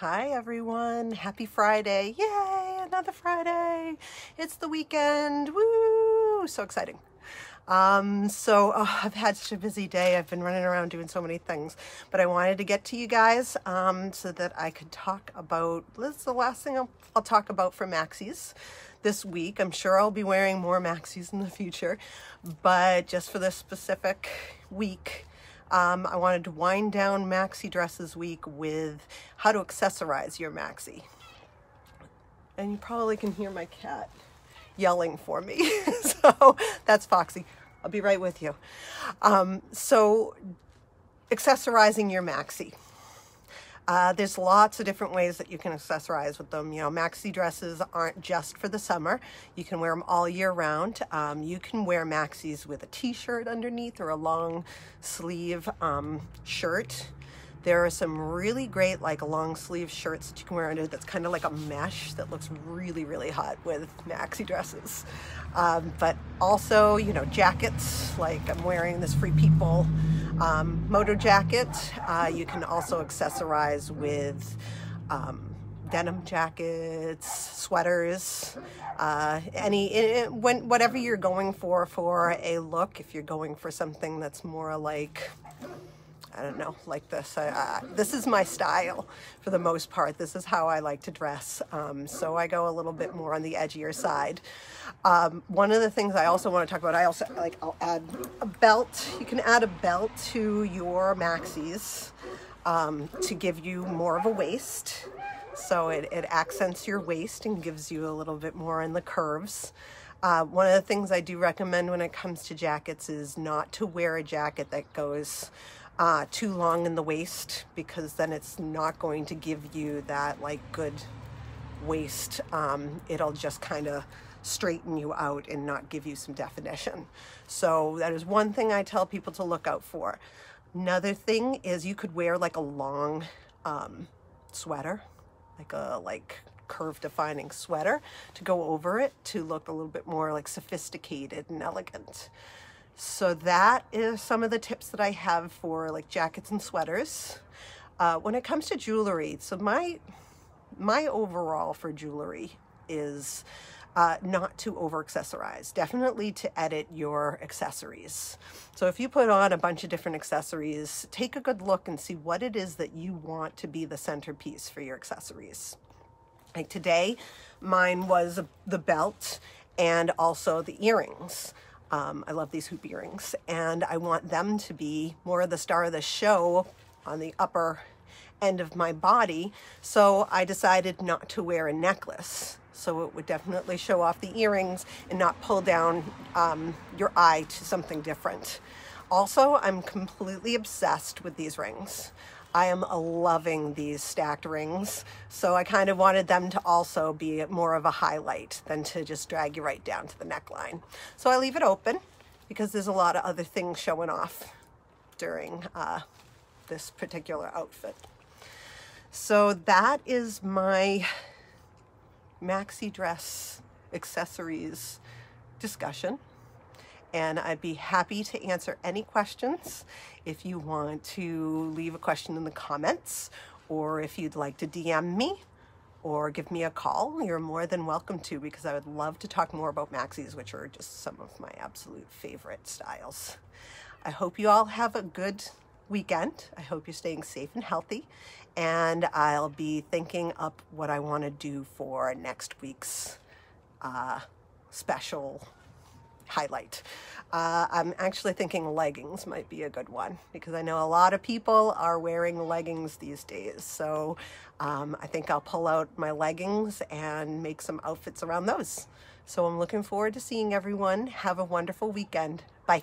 Hi everyone, happy Friday. Yay, another Friday. It's the weekend. Woo! So exciting. Um, so oh, I've had such a busy day. I've been running around doing so many things, but I wanted to get to you guys um, so that I could talk about. This is the last thing I'll, I'll talk about for Maxis this week. I'm sure I'll be wearing more Maxis in the future, but just for this specific week, um, I wanted to wind down maxi dresses week with how to accessorize your maxi. And you probably can hear my cat yelling for me. so that's Foxy. I'll be right with you. Um, so accessorizing your maxi. Uh, there's lots of different ways that you can accessorize with them. You know, maxi dresses aren't just for the summer. You can wear them all year round. Um, you can wear maxis with a t-shirt underneath or a long sleeve um, shirt. There are some really great like long sleeve shirts that you can wear under that's kind of like a mesh that looks really, really hot with maxi dresses. Um, but also, you know, jackets, like I'm wearing this Free People um, moto jacket. Uh, you can also accessorize with um, denim jackets, sweaters, uh, any it, when whatever you're going for for a look. If you're going for something that's more like I don't know, like this. Uh, this is my style for the most part. This is how I like to dress. Um, so I go a little bit more on the edgier side. Um, one of the things I also want to talk about, I also like, I'll add a belt. You can add a belt to your maxis um, to give you more of a waist. So it, it accents your waist and gives you a little bit more in the curves. Uh, one of the things I do recommend when it comes to jackets is not to wear a jacket that goes uh, too long in the waist because then it's not going to give you that like good waist. Um, it'll just kind of straighten you out and not give you some definition. So that is one thing I tell people to look out for. Another thing is you could wear like a long um, sweater, like a like curve defining sweater to go over it to look a little bit more like sophisticated and elegant. So that is some of the tips that I have for like jackets and sweaters. Uh, when it comes to jewelry, so my my overall for jewelry is uh, not to over accessorize, definitely to edit your accessories. So if you put on a bunch of different accessories, take a good look and see what it is that you want to be the centerpiece for your accessories. Like today, mine was the belt and also the earrings. Um, I love these hoop earrings and I want them to be more of the star of the show on the upper end of my body. So I decided not to wear a necklace. So it would definitely show off the earrings and not pull down um, your eye to something different. Also, I'm completely obsessed with these rings. I am loving these stacked rings. So I kind of wanted them to also be more of a highlight than to just drag you right down to the neckline. So I leave it open because there's a lot of other things showing off during uh, this particular outfit. So that is my maxi dress accessories discussion and I'd be happy to answer any questions. If you want to leave a question in the comments, or if you'd like to DM me, or give me a call, you're more than welcome to because I would love to talk more about maxis, which are just some of my absolute favorite styles. I hope you all have a good weekend. I hope you're staying safe and healthy. And I'll be thinking up what I want to do for next week's uh, special highlight. Uh, I'm actually thinking leggings might be a good one because I know a lot of people are wearing leggings these days. So um, I think I'll pull out my leggings and make some outfits around those. So I'm looking forward to seeing everyone. Have a wonderful weekend. Bye.